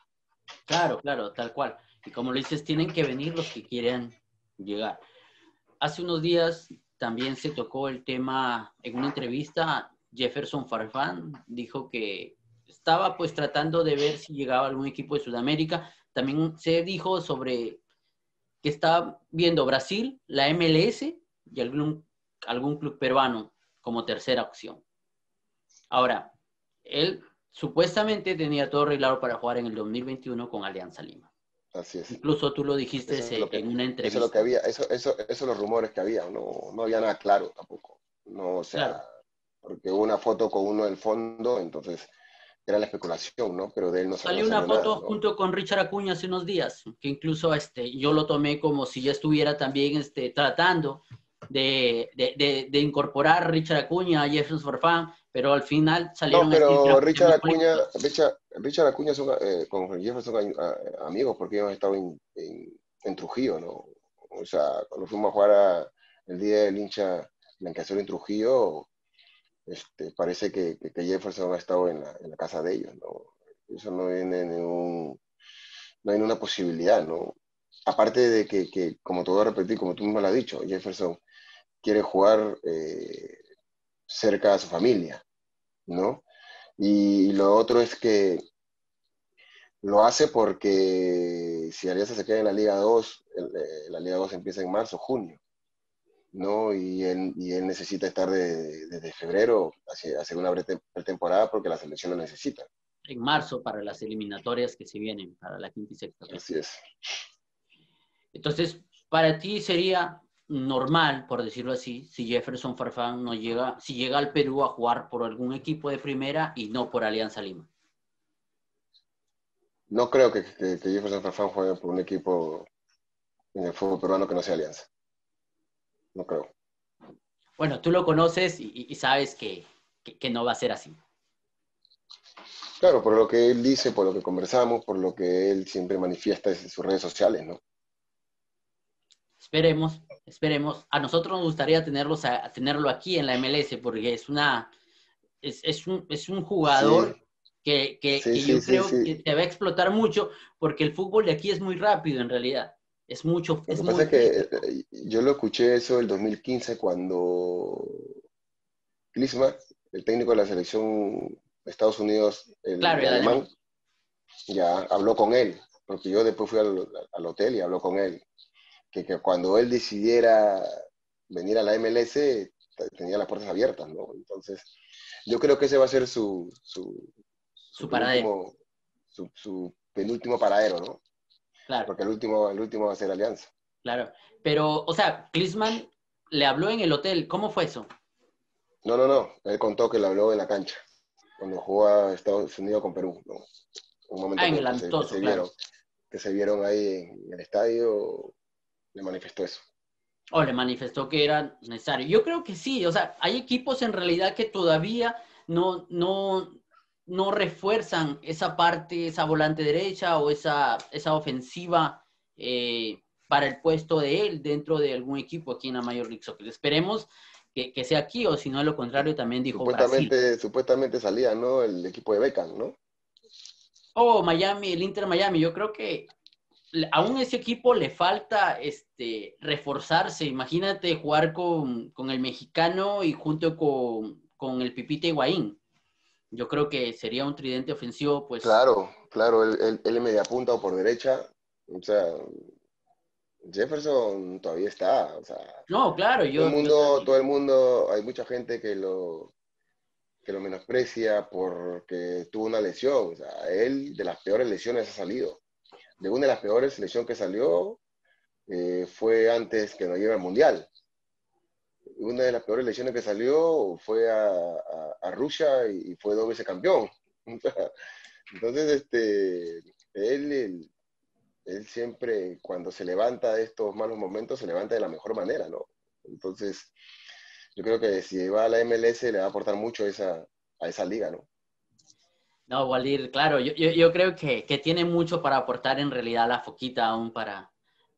Claro, claro, tal cual. Y como lo dices, tienen que venir los que quieren llegar. Hace unos días también se tocó el tema en una entrevista. Jefferson Farfán dijo que estaba pues tratando de ver si llegaba algún equipo de Sudamérica. También se dijo sobre que estaba viendo Brasil, la MLS y algún, algún club peruano como tercera opción. Ahora, él supuestamente tenía todo arreglado para jugar en el 2021 con Alianza Lima. Así es. Incluso tú lo dijiste en una entrevista. Eso es lo que había, eso, eso, eso los rumores que había, no, no había nada claro tampoco. No, o sea, porque hubo una foto con uno del fondo, entonces era la especulación, ¿no? Pero de él no salió una foto junto con Richard Acuña hace unos días, que incluso este, yo lo tomé como si ya estuviera también este, tratando de, de, de, incorporar a Richard Acuña, a Jefferson Farfán, pero al final salieron... No, pero Richard Acuña, Richard, Richard, Acuña son, eh, con Jefferson son amigos porque ellos han estado en, en, Trujillo, ¿no? O sea, cuando fuimos a jugar el día del hincha Blanqueazul en Trujillo, este, parece que, que, Jefferson ha estado en la, en la, casa de ellos, ¿no? Eso no viene ningún, no hay ninguna posibilidad, ¿no? Aparte de que, que, como te voy a repetir, como tú mismo lo has dicho, Jefferson quiere jugar eh, cerca de su familia, ¿no? Y lo otro es que lo hace porque si Alianza se queda en la Liga 2, eh, la Liga 2 empieza en marzo, junio, ¿no? Y él, y él necesita estar desde febrero hacia, hacer una pretemporada porque la selección lo necesita. En marzo para las eliminatorias que se vienen, para la quinta y sexta. Así es. Entonces, para ti sería normal, por decirlo así, si Jefferson Farfán no llega, si llega al Perú a jugar por algún equipo de primera y no por Alianza Lima. no creo que, que, que Jefferson Farfán juegue por un equipo en el fútbol peruano que no sea Alianza. No creo. Bueno, tú lo conoces y, y sabes que, que, que, no va a ser así. Claro, por lo que él dice, por lo que conversamos, por lo que él siempre manifiesta en sus redes sociales, ¿no? Esperemos, esperemos. A nosotros nos gustaría tenerlos a, tenerlo aquí en la MLS porque es una es, es, un, es un jugador sí. que, que, sí, que, yo creo que te va a explotar mucho porque el fútbol de aquí es muy rápido en realidad. Es mucho. Lo es que pasa es que eh, yo lo escuché eso el 2015 cuando Klinsmann, el técnico de la selección de Estados Unidos, el, claro, alemán, ya habló con él, porque yo después fui al, al hotel y habló con él que, que, cuando él decidiera venir a la MLS tenía las puertas abiertas, ¿no? Entonces, yo creo que ese va a ser su, su, su, su paradero. Su, su, penúltimo paradero, ¿no? Claro. Porque el último, el último va a ser Alianza. Claro. Pero, o sea, Klinsmann le habló en el hotel. ¿Cómo fue eso? No, no, no. Él contó que le habló en la cancha, cuando jugó a Estados Unidos con Perú. ¿no? Un momento ah, en el Antoso, se, que, se vieron, que se vieron ahí en el estadio le manifestó eso. O le manifestó que era necesario. Yo creo que sí, o sea, hay equipos en realidad que todavía no, no, no refuerzan esa parte, esa volante derecha o esa, esa ofensiva eh, para el puesto de él dentro de algún equipo aquí en la Major League Soccer. Esperemos que, que sea aquí o si no, lo contrario también dijo supuestamente, Brasil. Supuestamente salía, ¿no? El equipo de Beckham, ¿no? Oh, Miami, el Inter Miami. Yo creo que aún ese equipo le falta este, reforzarse. Imagínate jugar con, con el mexicano y junto con, con, el Pipita Higuaín. Yo creo que sería un tridente ofensivo, pues. Claro, claro, él, él, él media punta o por derecha. O sea, Jefferson todavía está. O sea, no, claro, yo. Todo el mundo, todo el mundo, hay mucha gente que lo que lo menosprecia porque tuvo una lesión. O sea, él de las peores lesiones ha salido de una de las peores selecciones que salió eh, fue antes que nos lleve al Mundial. Una de las peores lesiones que salió fue a, Rusia y, fue dos veces campeón. Entonces, este, él, él, él, siempre, cuando se levanta de estos malos momentos, se levanta de la mejor manera, ¿no? Entonces, yo creo que si va a la MLS le va a aportar mucho esa, a esa liga, ¿no? No, Waldir, claro, yo, yo, yo creo que, que, tiene mucho para aportar en realidad la foquita aún para,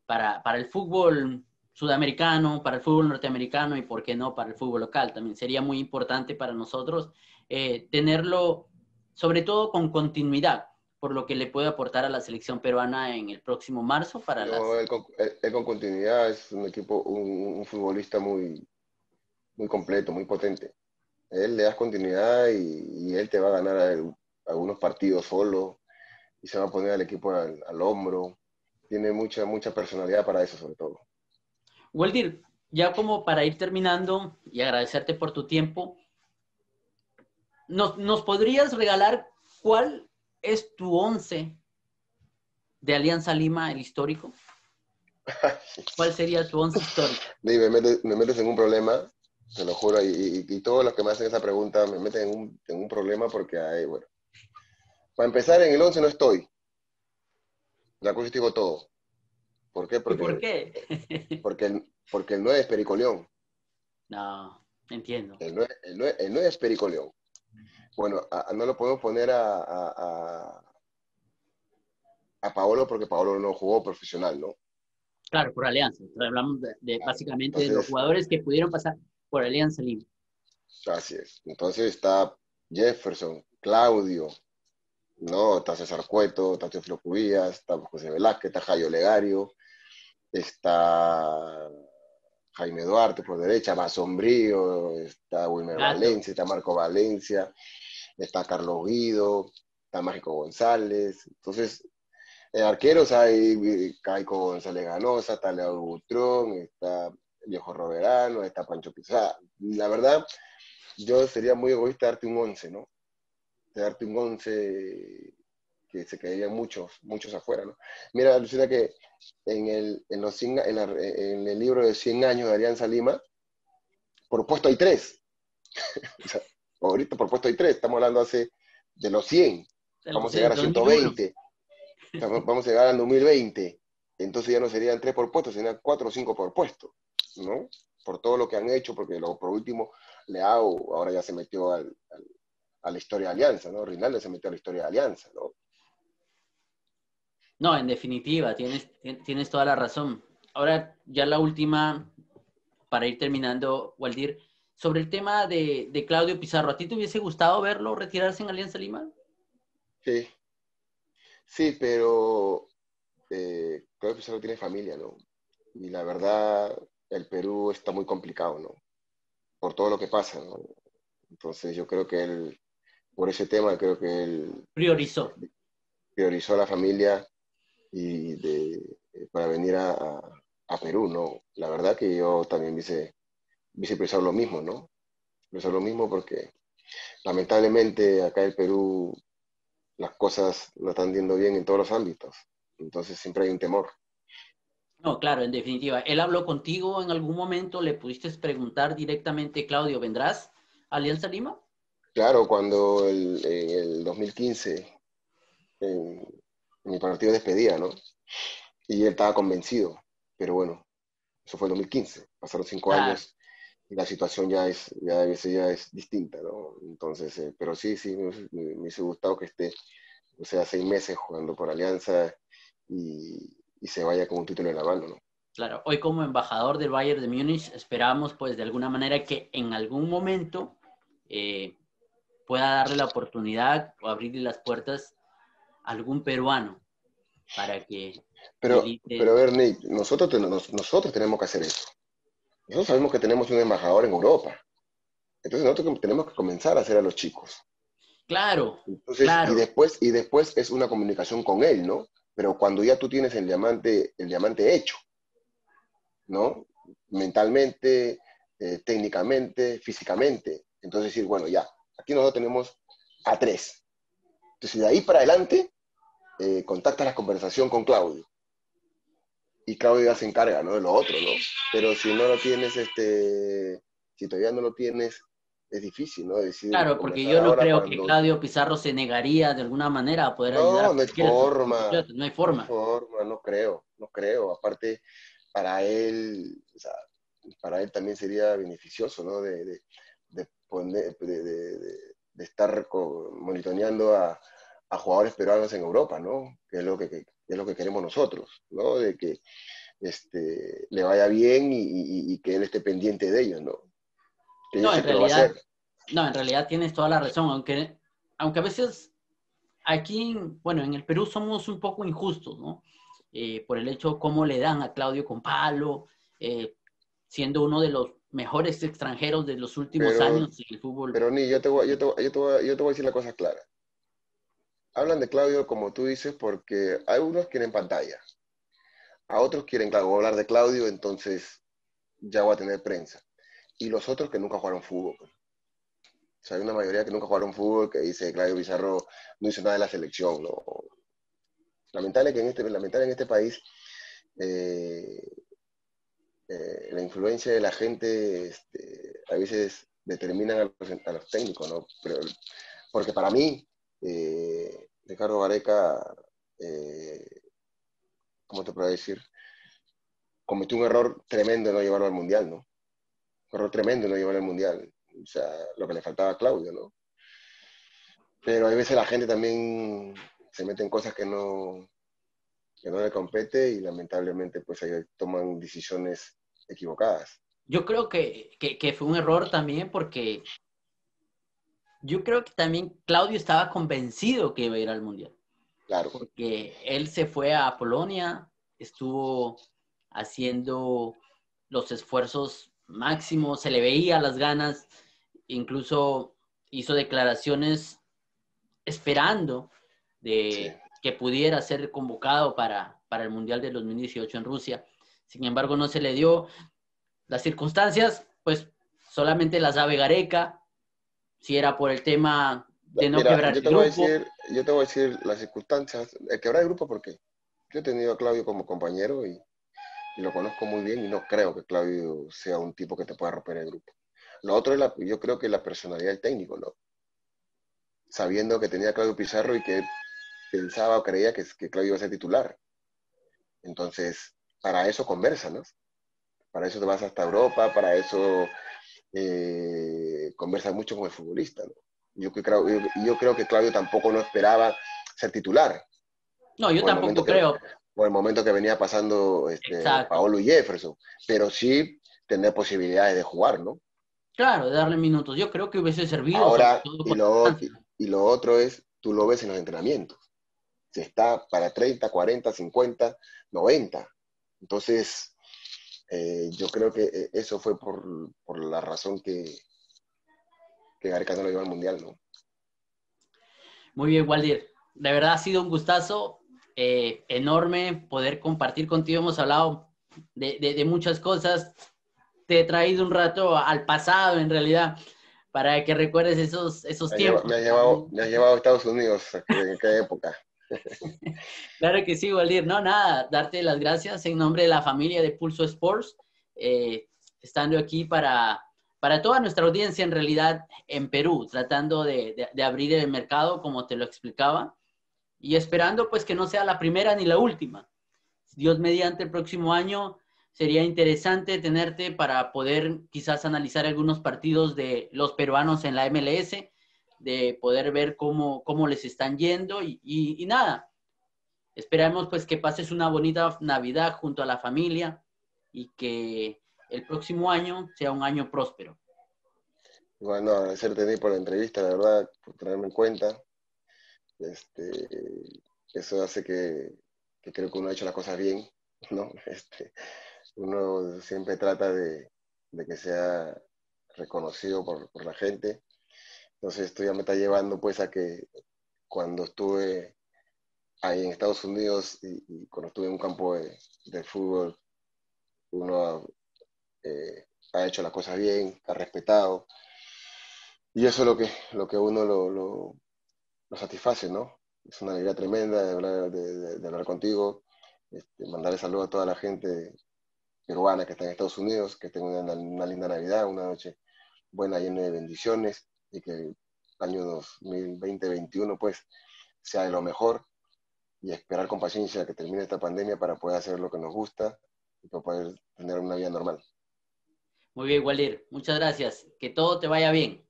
para, para, el fútbol sudamericano, para el fútbol norteamericano y, por qué no, para el fútbol local. También sería muy importante para nosotros eh, tenerlo, sobre todo con continuidad, por lo que le puede aportar a la selección peruana en el próximo marzo. Para no, las... él, con, él, él, con, continuidad es un equipo, un, un, futbolista muy, muy completo, muy potente. Él le das continuidad y, y él te va a ganar el, algunos partidos solo y se va a poner al equipo al, al, hombro. Tiene mucha, mucha personalidad para eso, sobre todo. Waldir, ya como para ir terminando y agradecerte por tu tiempo, ¿nos, nos podrías regalar cuál es tu once de Alianza Lima, el histórico? ¿Cuál sería tu once histórico? me, metes, me metes en un problema, te lo juro, y, y, y, todos los que me hacen esa pregunta me meten en un, en un problema porque hay, bueno, para empezar, en el 11 no estoy. La cosa digo todo. ¿Por qué? Porque, ¿Por qué? porque, el, porque el 9 es Pericoleón. No, entiendo. El 9, el 9, el 9 es Pericoleón. Bueno, a, no lo podemos poner a, a, a, Paolo porque Paolo no jugó profesional, ¿no? Claro, por Alianza. Hablamos de, de básicamente Entonces, de los jugadores que pudieron pasar por Alianza Lima. Así es. Entonces está Jefferson, Claudio, ¿no? Está César Cueto, está Teofilo Cubías, está José Velázquez, está Jairo Legario, está Jaime Duarte por derecha, más sombrío, está Wilmer. Valencia, está Marco Valencia, está Carlos Guido, está Mágico González. Entonces, en arqueros hay Caico González Ganosa, está Leo Butrón, está Viejo Roberano, está Pancho Pizarro. La verdad, yo sería muy egoísta darte un once, ¿no? De darte un 11 que se quedarían muchos, muchos afuera, ¿no? Mira, Lucina, que en el, en, los 100, en, la, en, el libro de 100 años de Alianza Lima, por puesto hay tres. o sea, ahorita por puesto hay tres, estamos hablando hace de los 100, de vamos a llegar a 120. vamos a llegar al 2020, entonces ya no serían tres por puesto, serían cuatro o cinco por puesto, ¿no? Por todo lo que han hecho, porque lo, por último, Leao ahora ya se metió a la historia de Alianza, ¿no? Rinaldo se metió a la historia de Alianza, ¿no? No, en definitiva, tienes, tienes toda la razón. Ahora, ya la última, para ir terminando, Waldir, sobre el tema de, Claudio Pizarro, ¿a ti te hubiese gustado verlo retirarse en Alianza Lima? Sí, sí, pero eh, Claudio Pizarro tiene familia, ¿no? Y la verdad, el Perú está muy complicado, ¿no? Por todo lo que pasa, ¿no? Entonces yo creo que él, por ese tema, creo que él... Priorizó. Priorizó a la familia y de, para venir a, a, Perú, ¿no? La verdad que yo también hubiese, hubiese pensado lo mismo, ¿no? Pensado lo mismo porque lamentablemente acá en Perú las cosas no están yendo bien en todos los ámbitos, entonces siempre hay un temor. No, claro, en definitiva. ¿Él habló contigo en algún momento? ¿Le pudiste preguntar directamente, Claudio, ¿vendrás a Alianza Lima? Claro, cuando el, en el 2015, en, mi partido de despedida, ¿no? Y él estaba convencido, pero bueno, eso fue el 2015, pasaron cinco años y la situación ya es, ya, ya es distinta, ¿no? Entonces, eh, pero sí, sí, me, me, hubiese gustado que esté, o sea, seis meses jugando por Alianza y, y se vaya con un título en la mano, ¿no? Claro, hoy como embajador del Bayern de Múnich esperamos pues de alguna manera que en algún momento eh, pueda darle la oportunidad o abrirle las puertas algún peruano para que... Pero, pero a ver, Nick, nosotros, nosotros tenemos que hacer eso. Nosotros sabemos que tenemos un embajador en Europa. Entonces nosotros tenemos que comenzar a hacer a los chicos. Claro, Y, después, y después es una comunicación con él, ¿no? Pero cuando ya tú tienes el diamante, el diamante hecho, ¿no? Mentalmente, eh, técnicamente, físicamente. Entonces decir, bueno, ya, aquí nosotros tenemos a tres. Entonces, de ahí para adelante, eh, contacta la conversación con Claudio. Y Claudio ya se encarga, ¿no? De lo otro, ¿no? Pero si no lo tienes, este, si todavía no lo tienes, es difícil, ¿no? Decir, claro, porque yo no creo que Claudio Pizarro se negaría de alguna manera a poder ayudar. No, no hay forma. No hay forma. No hay forma, no creo, no creo. Aparte, para él, o sea, para él también sería beneficioso, ¿no? De, de, de, de, de estar monitoreando a, a, jugadores peruanos en Europa, ¿no? Que es lo que, que, es lo que queremos nosotros, ¿no? De que este, le vaya bien y, y, que él esté pendiente de ellos, ¿no? no, en realidad, no, en realidad tienes toda la razón, aunque, aunque a veces aquí, bueno, en el Perú somos un poco injustos, ¿no? Eh, por el hecho cómo le dan a Claudio con palo, eh, siendo uno de los mejores extranjeros de los últimos años en el fútbol. Pero ni, yo te, voy, yo, te, yo, te voy, yo te voy a decir la cosa clara. Hablan de Claudio como tú dices porque hay unos quieren pantalla, a otros quieren claro, hablar de Claudio, entonces ya voy a tener prensa. Y los otros que nunca jugaron fútbol. O sea, hay una mayoría que nunca jugaron fútbol que dice Claudio Bizarro no hizo nada de la selección. ¿no? Lamentable que en este, lamentable en este país eh, eh, la influencia de la gente este, a veces determinan a los, técnicos, ¿no? Pero, porque para mí, eh, Ricardo Vareca, eh, ¿cómo te puedo decir? Cometió un error tremendo en no llevarlo al Mundial, ¿no? Un error tremendo en no llevarlo al Mundial. O sea, lo que le faltaba a Claudio, ¿no? Pero a veces la gente también se mete en cosas que no, que no le compete y lamentablemente pues ahí toman decisiones equivocadas. Yo creo que, fue un error también porque yo creo que también Claudio estaba convencido que iba a ir al Mundial. Claro. Porque él se fue a Polonia, estuvo haciendo los esfuerzos máximos, se le veía las ganas, incluso hizo declaraciones esperando de que pudiera ser convocado para, para el Mundial de 2018 en Rusia. Sin embargo, no se le dio las circunstancias, pues solamente la sabe Gareca, si era por el tema de no quebrar yo te Voy a decir, yo te voy a decir las circunstancias, el quebrar el grupo, porque yo he tenido a Claudio como compañero y, lo conozco muy bien y no creo que Claudio sea un tipo que te pueda romper el grupo. Lo otro es la, yo creo que la personalidad del técnico, ¿no? Sabiendo que tenía a Claudio Pizarro y que pensaba o creía que, que Claudio iba a ser titular. Entonces, para eso conversa, ¿no? Para eso te vas hasta Europa, para eso eh, conversas mucho con el futbolista, ¿no? Yo, creo, yo, yo, creo que Claudio tampoco no esperaba ser titular. No, yo tampoco creo. por el momento que venía pasando este, Paolo y Jefferson, pero sí tener posibilidades de jugar, ¿no? Claro, de darle minutos. Yo creo que hubiese servido. Ahora, y lo, y lo otro es, tú lo ves en los entrenamientos. Se está para 30, 40, 50, 90. Entonces, eh, yo creo que eh, eso fue por, por la razón que, que Gareca no lo llevó al Mundial, ¿no? Muy bien, Waldir. De verdad ha sido un gustazo eh, enorme poder compartir contigo. Hemos hablado de, de, muchas cosas. Te he traído un rato al pasado, en realidad, para que recuerdes esos, esos tiempos. me, ha llevado, me ha llevado a Estados Unidos, ¿en qué época? claro que sí, Waldir. No, nada, darte las gracias en nombre de la familia de Pulso Sports, eh, estando aquí para, para toda nuestra audiencia en realidad en Perú, tratando de, de, abrir el mercado, como te lo explicaba, y esperando pues que no sea la primera ni la última. Dios mediante el próximo año sería interesante tenerte para poder quizás analizar algunos partidos de los peruanos en la MLS de poder ver cómo, cómo les están yendo y, nada. Esperamos pues que pases una bonita Navidad junto a la familia y que el próximo año sea un año próspero. Bueno, agradecerte por la entrevista, la verdad, por tenerme en cuenta. Este, eso hace que, creo que uno ha hecho las cosas bien, ¿no? Este, uno siempre trata de, que sea reconocido por, la gente entonces esto ya me está llevando pues a que cuando estuve ahí en Estados Unidos y, cuando estuve en un campo de, fútbol, uno eh, ha hecho las cosas bien, ha respetado. Y eso es lo que, lo que uno lo, lo, satisface, ¿no? Es una alegría tremenda de hablar, contigo, este, mandarle saludos a toda la gente peruana que está en Estados Unidos, que tenga una, una linda Navidad, una noche buena, llena de bendiciones y que el año 2020-2021 pues sea de lo mejor y esperar con paciencia que termine esta pandemia para poder hacer lo que nos gusta y para poder tener una vida normal. Muy bien, Waldir. Muchas gracias. Que todo te vaya bien.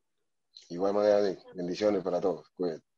Igual manera, bendiciones para todos. Cuídate.